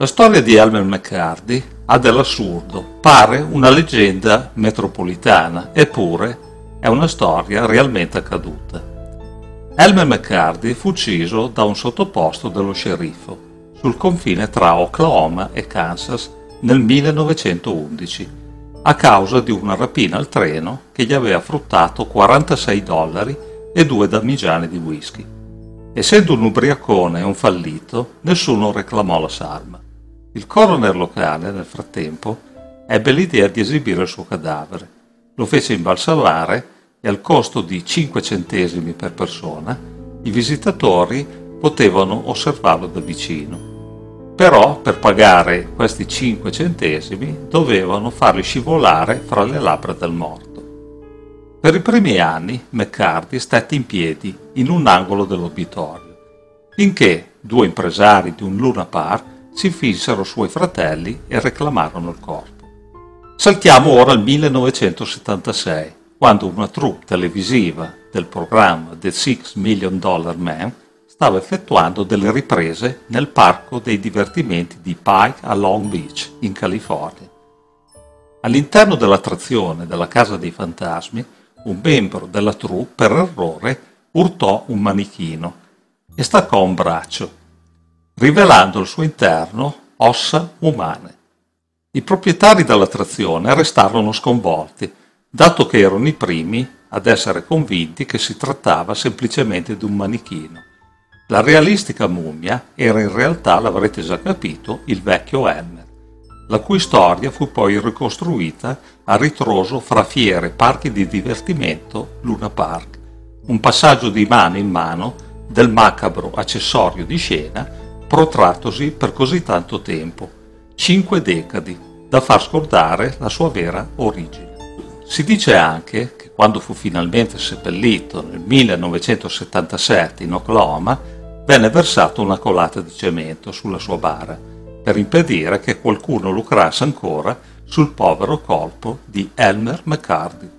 La storia di Elmer McCarthy ha dell'assurdo, pare una leggenda metropolitana, eppure è una storia realmente accaduta. Elmer McCarthy fu ucciso da un sottoposto dello sceriffo sul confine tra Oklahoma e Kansas nel 1911 a causa di una rapina al treno che gli aveva fruttato 46 dollari e due damigiane di whisky. Essendo un ubriacone e un fallito, nessuno reclamò la salma. Il coroner locale, nel frattempo, ebbe l'idea di esibire il suo cadavere. Lo fece imbalsamare e al costo di 5 centesimi per persona, i visitatori potevano osservarlo da vicino. Però per pagare questi 5 centesimi dovevano farli scivolare fra le labbra del morto. Per i primi anni McCarthy stette in piedi in un angolo dell'obitorio, finché due impresari di un Luna Park si finsero suoi fratelli e reclamarono il corpo. Saltiamo ora al 1976, quando una troupe televisiva del programma The Six Million Dollar Man stava effettuando delle riprese nel parco dei divertimenti di Pike a Long Beach, in California. All'interno dell'attrazione della Casa dei Fantasmi, un membro della troupe per errore urtò un manichino e staccò un braccio, rivelando al suo interno ossa umane. I proprietari dell'attrazione restarono sconvolti, dato che erano i primi ad essere convinti che si trattava semplicemente di un manichino. La realistica mummia era in realtà, l'avrete già capito, il vecchio Elmer, la cui storia fu poi ricostruita a ritroso fra fiere, parchi di divertimento, Luna Park, un passaggio di mano in mano del macabro accessorio di scena protrattosi per così tanto tempo, cinque decadi, da far scordare la sua vera origine. Si dice anche che quando fu finalmente seppellito nel 1977 in Oklahoma, venne versato una colata di cemento sulla sua bara per impedire che qualcuno lucrasse ancora sul povero colpo di Elmer McCarthy.